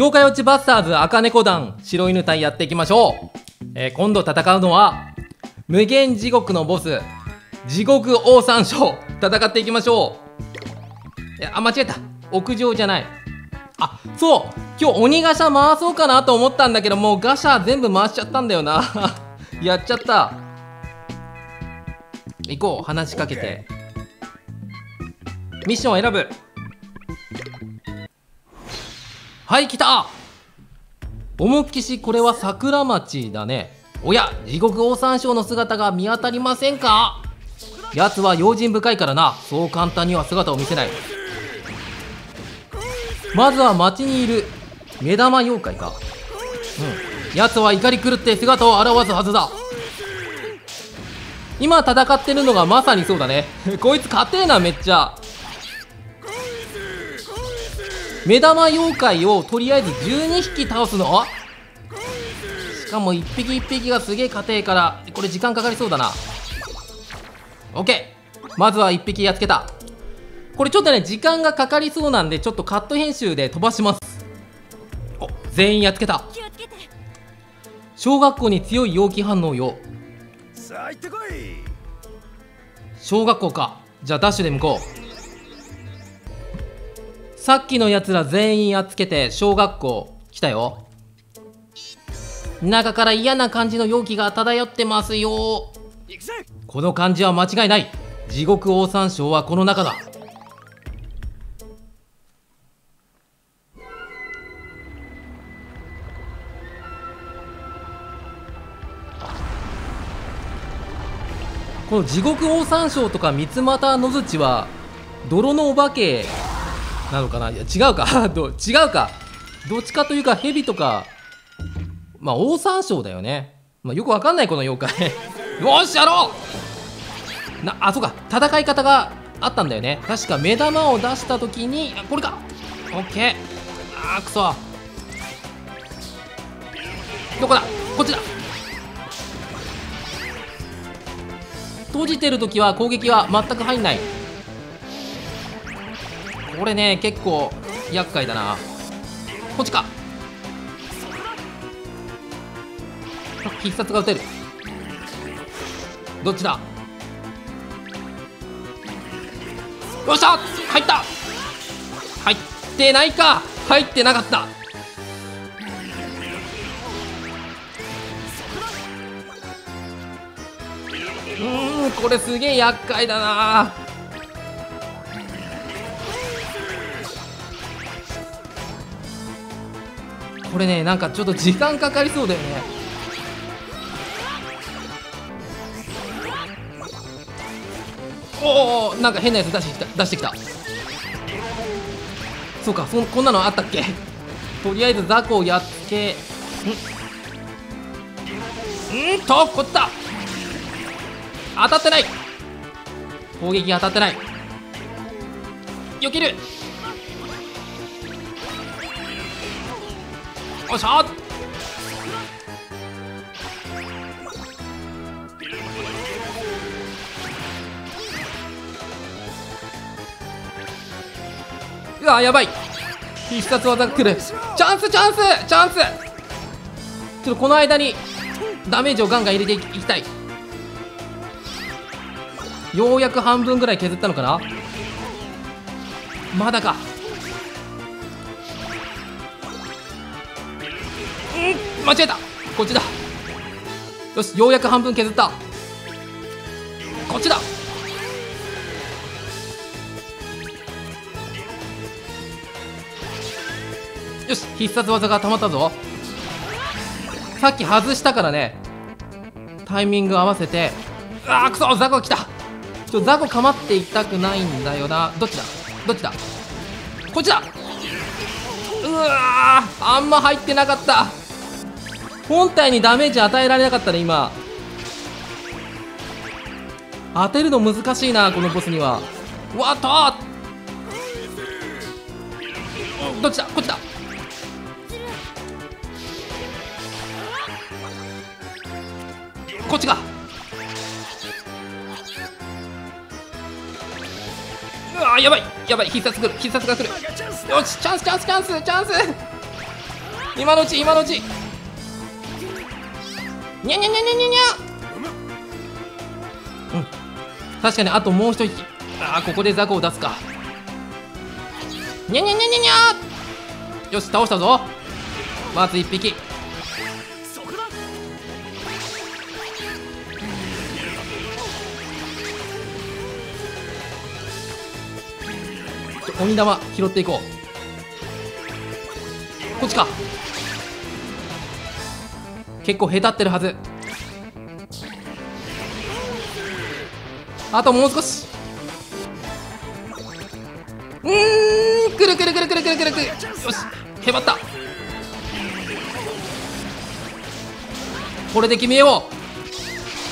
妖怪ウォッチバスターズ赤猫団白犬隊やっていきましょう、えー今度戦うのは無限地獄のボス地獄王三将。戦っていきましょう。いやあ間違えた。屋上じゃない。あそう。今日鬼ガシャ回そうかなと思ったんだけどもうガシャ全部回しちゃったんだよな。やっちゃった。行こう。話しかけて。ミッションを選ぶ。はい来た。思いっきしこれは桜町だね。おや地獄王三将の姿が見当たりませんか？奴は用心深いからな。そう簡単には姿を見せない。まずは町にいる目玉妖怪か。うん。奴は怒り狂って姿を現すはずだ。今戦ってるのがまさにそうだね。こいつ勝てえなめっちゃ。目玉妖怪をとりあえず12匹倒すの？しかも1匹1匹がすげえ硬えからこれ時間かかりそうだな。OK まずは1匹やっつけた。これちょっとね時間がかかりそうなんでちょっとカット編集で飛ばします。お全員やっつけた。小学校に強い陽気反応よ。さあ行ってこい。小学校か。じゃあダッシュで向こうさっきのやつら全員やっつけて小学校来たよ。中から嫌な感じの容器が漂ってますよ。この感じは間違いない。地獄王三将はこの中だ。この地獄王三将とか三股のづちは泥のお化けなのかな？いや違うか。ど違うか。どっちかというか蛇とかまあ王三将だよね、まあ、よくわかんないこの妖怪。よしやろう！なあそうか。戦い方があったんだよね。確か目玉を出した時にあこれか。オッケー。あーくそ。どこだ？こっちだ。閉じてる時は攻撃は全く入んない。これね結構厄介だな。こっちか。必殺が打てる。どっちだ？よっしゃ！入った！入ってないか。入ってなかった。うんこれすげえ厄介だな。これねなんかちょっと時間かかりそうだよね。おおなんか変なやつ出してきた出してきた。そうかそこんなのあったっけ？とりあえず雑魚をやっつけ。んんとこっちだ当たってない。攻撃当たってない。避ける。おっしゃうわやばい。必殺技が来る。チャンスチャンスチャンス。ちょっとこの間にダメージをガンガン入れていきたい。ようやく半分ぐらい削ったのかな。まだか。間違えた。こっちだ。よしようやく半分削った。こっちだ。よし必殺技がたまったぞ。さっき外したからね。タイミング合わせて。あーくそザコ来た。ちょザコかまっていきたくないんだよな。どっちだ？どっちだ？こっちだ。うわあんま入ってなかった。本体にダメージ与えられなかったね今当てるの難しいなこのボスには。わっとどっちだ？こっちだ。こっちか。うわやばい！やばい！必殺来る必殺が来る。よしチャンスチャンスチャンスチャンス。今のうち今のうち。にゃにゃにゃにゃにゃにゃうん。確かにあともう一匹ああここで雑魚を出すか。にゃにゃにゃにゃにゃ。よし倒したぞ。まず一匹。鬼玉拾っていこう。こっちか結構へたってるはず。あともう少し。うーんくるくるくるくるくるくるくる。よしへばった。これで決めよ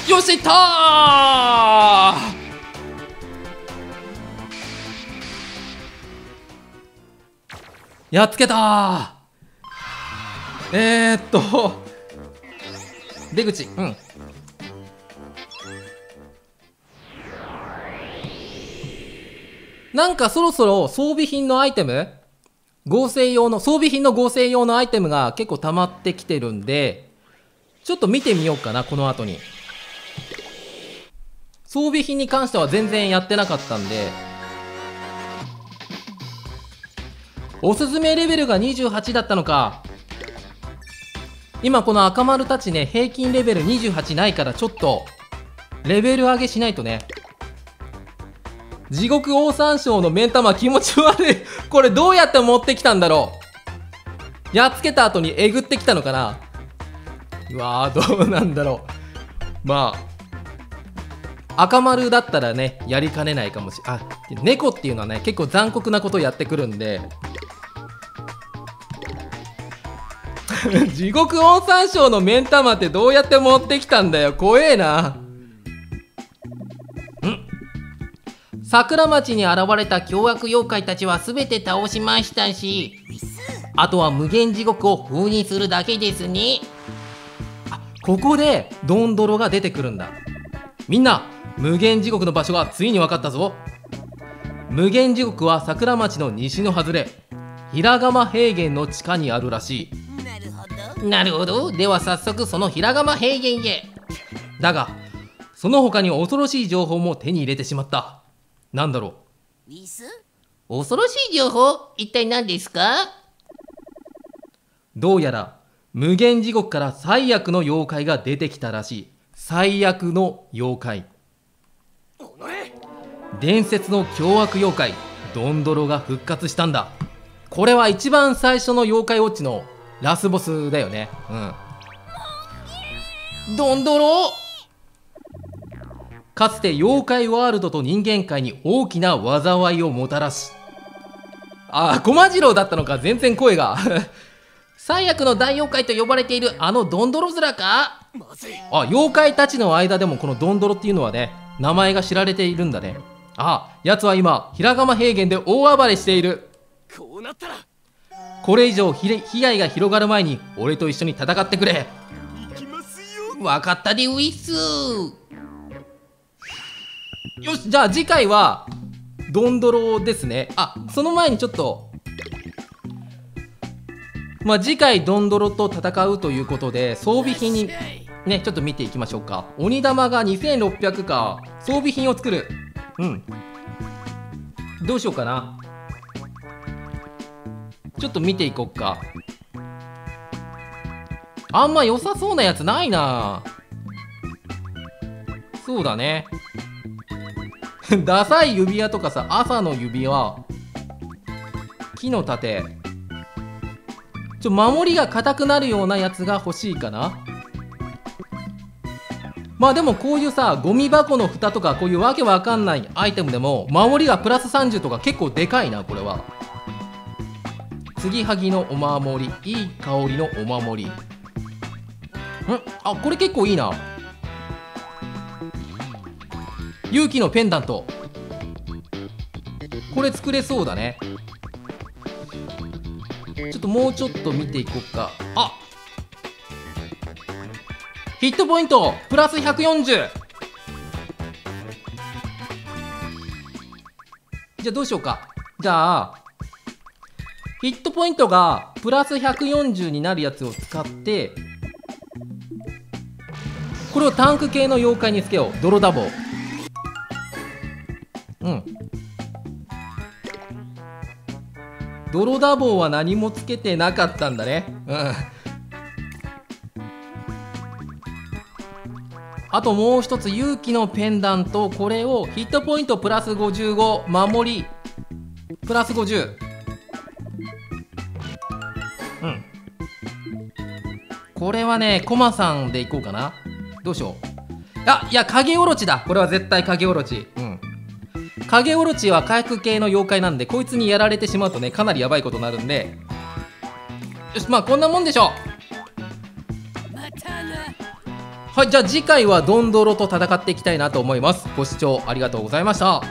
う。よしいったー。やっつけたー。えー、っと。出口。うん。なんかそろそろ装備品のアイテム？合成用の装備品の合成用のアイテムが結構溜まってきてるんでちょっと見てみようかなこの後に。装備品に関しては全然やってなかったんで。おすすめレベルが28だったのか。今この赤丸たちね平均レベル28ないからちょっとレベル上げしないとね。地獄オオサンショウの目ん玉気持ち悪い。これどうやって持ってきたんだろう。やっつけた後にえぐってきたのかな。うわーどうなんだろう。まあ赤丸だったらねやりかねないかもしれあ猫っていうのはね結構残酷なことやってくるんで 地獄オオサンショウの目ん玉ってどうやって持ってきたんだよ。怖えな。ん？桜町に現れた凶悪妖怪たちは全て倒しましたしあとは無限地獄を封にするだけですね。あここでドンドロが出てくるんだ。みんな無限地獄の場所がついに分かったぞ。無限地獄は桜町の西の外れ平釜平原の地下にあるらしい。なるほど。では早速その平釜平原へ。だがその他に恐ろしい情報も手に入れてしまった。なんだろう。恐ろしい情報？一体何ですか？どうやら無限地獄から最悪の妖怪が出てきたらしい。最悪の妖怪。伝説の凶悪妖怪ドンドロが復活したんだ。これは一番最初の妖怪ウォッチのラスボスだよね。うん。ドンドロかつて妖怪ワールドと人間界に大きな災いをもたらしああ駒次郎だったのか。全然声が。最悪の大妖怪と呼ばれているあのドンドロ面かまずいあ妖怪たちの間でもこのドンドロっていうのはね名前が知られているんだね。あ奴は今平釜平原で大暴れしている。こうなったらこれ以上被害が広がる前に俺と一緒に戦ってくれ。行きますよ。わかったでウィスよしじゃあ次回はドンドロですね。あその前にちょっとまあ次回ドンドロと戦うということで装備品にねちょっと見ていきましょうか。鬼玉が2600か。装備品を作る。うん。どうしようかなちょっと見ていこっか。あんま良さそうなやつないな。そうだね。ダサい指輪とかさ朝の指輪。木の盾。ちょ守りが硬くなるようなやつが欲しいかな。まあでもこういうさゴミ箱の蓋とかこういうわけわかんないアイテムでも守りがプラス30とか結構でかいなこれは。継ぎはぎのお守り。いい香りのお守り。ん？あこれ結構いいな。勇気のペンダント。これ作れそうだね。ちょっともうちょっと見ていこうか。あ！ヒットポイント。プラス140じゃあどうしようか。じゃあヒットポイントがプラス140になるやつを使ってこれをタンク系の妖怪につけよう。泥ダボ。うん。泥ダボは何もつけてなかったんだね。うん。あともう一つ勇気のペンダント。これをヒットポイントプラス55守り。プラス50これはねコマさんでいこうかな。どうしよう。あいや影オロチだ。これは絶対影オロチうん。影オロチは回復系の妖怪なんでこいつにやられてしまうとねかなりやばいことになるんで。よしまあこんなもんでしょう。はいじゃあ次回はドンドロと戦っていきたいなと思います。ご視聴ありがとうございました